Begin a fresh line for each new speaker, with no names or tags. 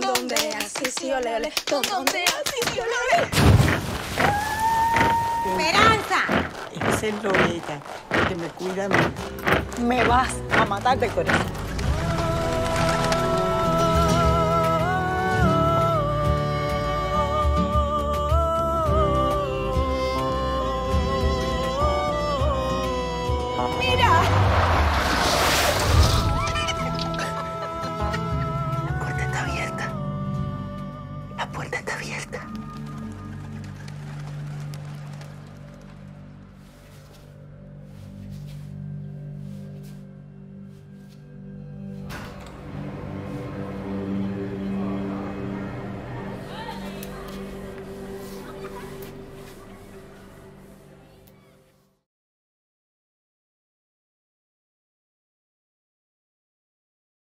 Don don de así sí ole ole. Don don de así sí ole ole.
¡Esperanza!
Esa es Loreta, que me cuida a mí.
Me vas a matar de corazón. podcast.